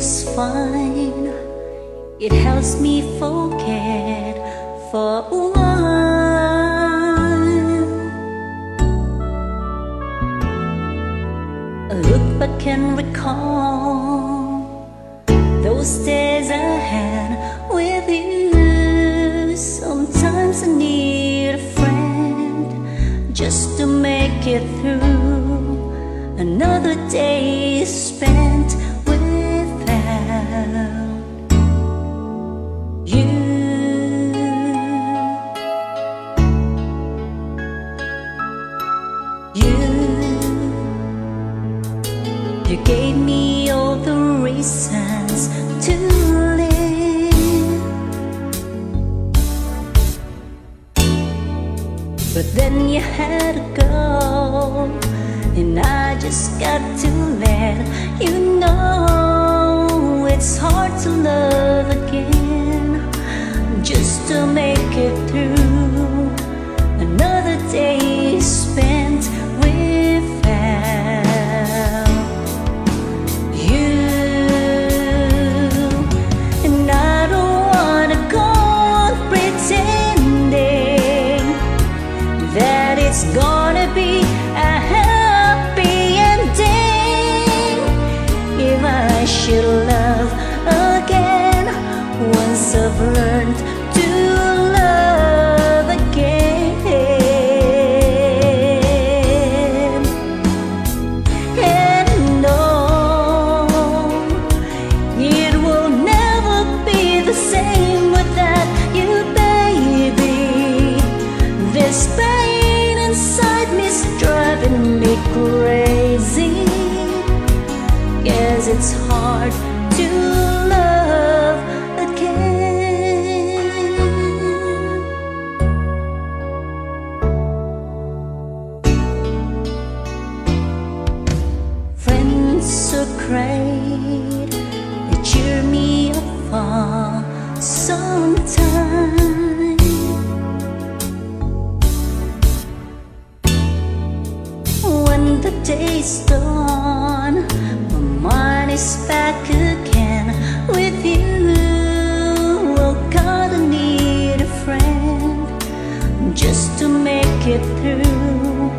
fine. It helps me forget for a while. I look back and recall those days I had with you. Sometimes I need a friend just to make it through another day spent then you had to go And I just got to let you know It's hard to love again it's hard to love again. Friends so great They cheer me up sometimes Just to make it through.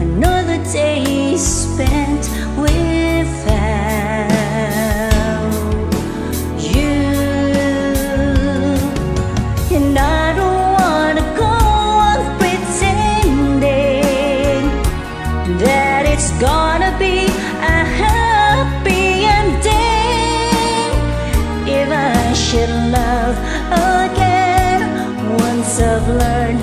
Another day spent without you and I don't wanna go on pretending that it's gonna be a happy ending. If I should love again once I've learned